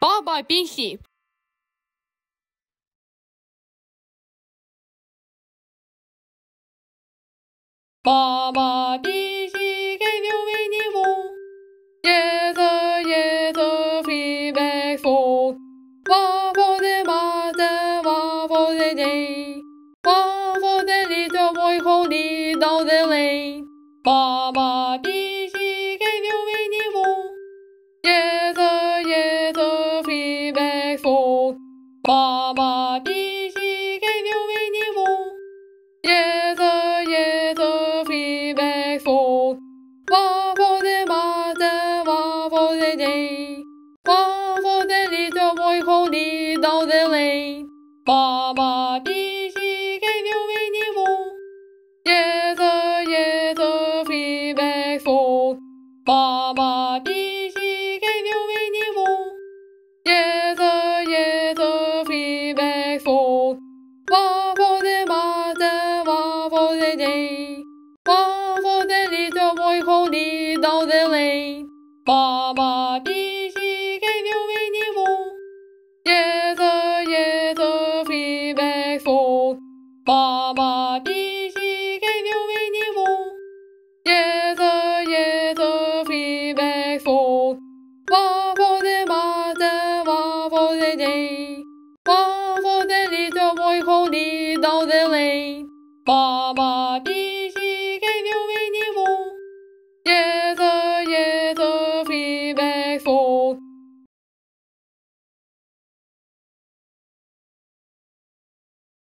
Bye bye, BC. Baba BC gave you winning wall. Yes, sir, yes, sir, feedback soul. One for the master, one for the day. One for the little boy holding down the lane. Baba BC Baba BC gave you winning wall. Yes, sir, yes, sir, feedback soul. One for the master, one for the day. One for the little boy holding down the lane. Mama BC gave you winning wall. Yes, sir, yes, sir, feedback soul. Mama BC gave One for the mother, one for the day. One for the little boy holding down the lane. Mama BC gave you winning wall. Yes, yes, sir, feedback soul. Mama BC One for the